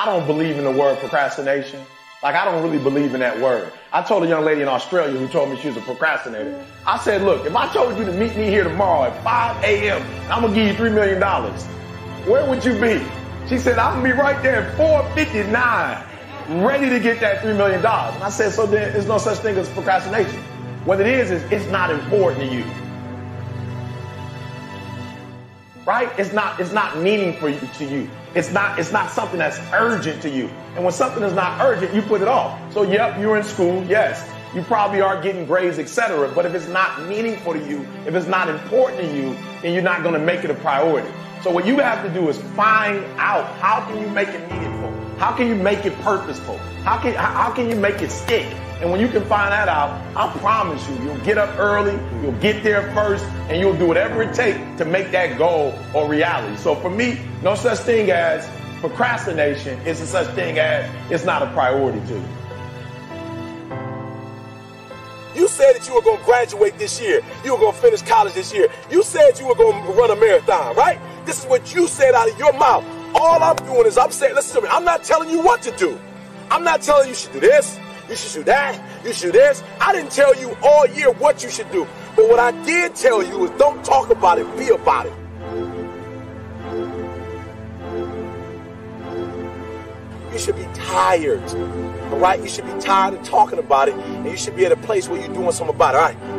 I don't believe in the word procrastination. Like I don't really believe in that word. I told a young lady in Australia who told me she was a procrastinator. I said, look, if I told you to meet me here tomorrow at 5 a.m. I'm gonna give you $3 million, where would you be? She said, I'm gonna be right there at 459, ready to get that $3 million. And I said, so then there's no such thing as procrastination. What it is, is it's not important to you. Right? It's not, it's not meaningful to you. It's not, it's not something that's urgent to you. And when something is not urgent, you put it off. So yep, you're in school, yes. You probably are getting grades, etc. But if it's not meaningful to you, if it's not important to you, then you're not going to make it a priority. So what you have to do is find out how can you make it meaningful? How can you make it purposeful? How can, how can you make it stick? And when you can find that out, I promise you, you'll get up early, you'll get there first, and you'll do whatever it takes to make that goal or reality. So for me, no such thing as procrastination. It's a such thing as it's not a priority to you. You said that you were going to graduate this year. You were going to finish college this year. You said you were going to run a marathon, right? This is what you said out of your mouth. All I'm doing is I'm saying, listen to me, I'm not telling you what to do. I'm not telling you should do this. You should do that. You should do this. I didn't tell you all year what you should do. But what I did tell you is don't talk about it, be about it. You should be tired. All right? You should be tired of talking about it. And you should be at a place where you're doing something about it. All right?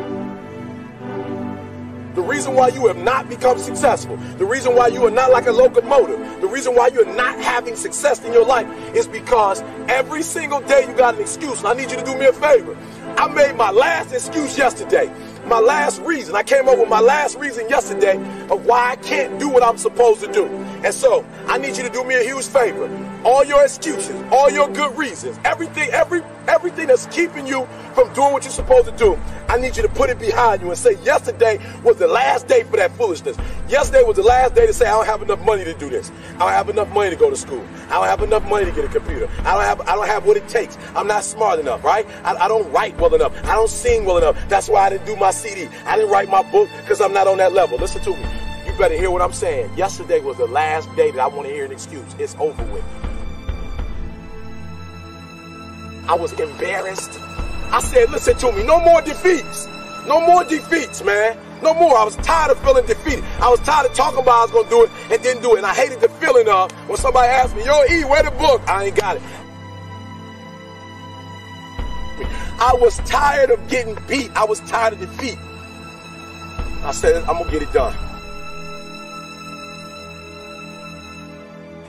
The reason why you have not become successful, the reason why you are not like a locomotive, the reason why you're not having success in your life is because every single day you got an excuse. And I need you to do me a favor. I made my last excuse yesterday. My last reason. I came up with my last reason yesterday of why I can't do what I'm supposed to do. And so I need you to do me a huge favor. All your excuses, all your good reasons, everything, every everything that's keeping you from doing what you're supposed to do, I need you to put it behind you and say, yesterday was the last day for that foolishness. Yesterday was the last day to say, I don't have enough money to do this. I don't have enough money to go to school. I don't have enough money to get a computer. I don't have, I don't have what it takes. I'm not smart enough, right? I, I don't write well enough. I don't sing well enough. That's why I didn't do my CD. I didn't write my book because I'm not on that level. Listen to me. You better hear what I'm saying. Yesterday was the last day that I want to hear an excuse. It's over with. I was embarrassed. I said, listen to me, no more defeats. No more defeats, man. No more. I was tired of feeling defeated. I was tired of talking about I was going to do it and didn't do it. And I hated the feeling of when somebody asked me, yo, E, where the book? I ain't got it. I was tired of getting beat. I was tired of defeat. I said, I'm going to get it done.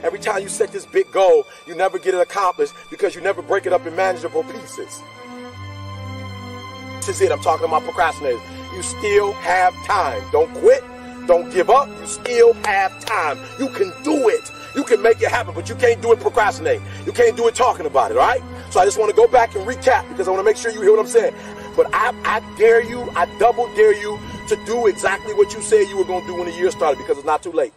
Every time you set this big goal, you never get it accomplished because you never break it up in manageable pieces. This is it. I'm talking about procrastinators. You still have time. Don't quit. Don't give up. You still have time. You can do it. You can make it happen, but you can't do it procrastinating. You can't do it talking about it, all right? So I just want to go back and recap because I want to make sure you hear what I'm saying. But I, I dare you, I double dare you to do exactly what you said you were going to do when the year started because it's not too late.